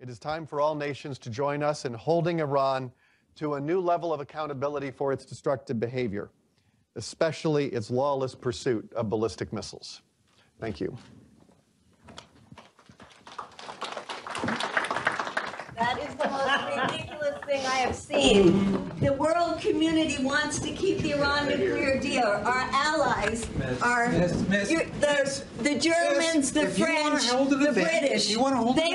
It is time for all nations to join us in holding Iran to a new level of accountability for its destructive behavior, especially its lawless pursuit of ballistic missiles. Thank you. That is the most ridiculous thing I have seen. The world community wants to keep the Iran nuclear deal. Our allies are Miss, miss, the, the Germans, the if you wanna French, the British. They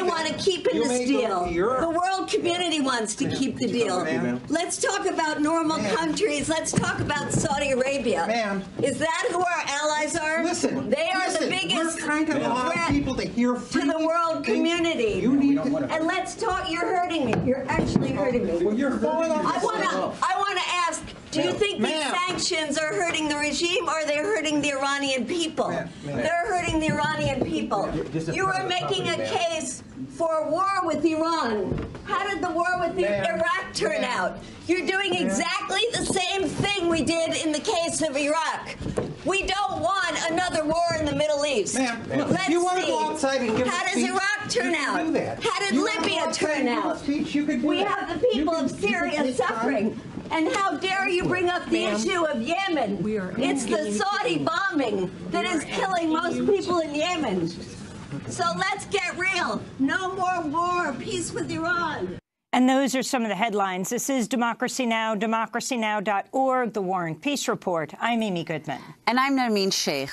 want to keep in this deal. The world community wants to keep the deal. Let's talk about normal countries. Let's talk about Saudi Arabia. Is that who our allies are? Listen, They are listen, the trying to allow people to hear to the world community. You need to. And let's talk. You're hurting me. You're actually oh, hurting me. Well, you're hurting I want to. I want to ask. Do you think these sanctions are hurting the regime, or are they hurting the Iranian people? Ma'am. Ma'am. They're hurting the Iranian people. You are making a case for war with Iran. How did the war with the Iraq turn Ma'am. out? You're doing exactly the same thing we did in the case of Iraq. We don't want another war in the Middle East. Ma'am, Let's you wanna see. go outside and give a How does speech, Iraq turn you can out? do that. How did You Libya turn and give a out? speech, you can do we that. have the people You of Syria can take time. suffering. And how dare you bring up the issue of Yemen? We are it's the Saudi bombing that is killing most people in Yemen. So let's get real. No more war. Peace with Iran. And those are some of the headlines. This is Democracy Now!, democracynow.org, The War and Peace Report. I'm Amy Goodman. And I'm Nermeen Shaikh.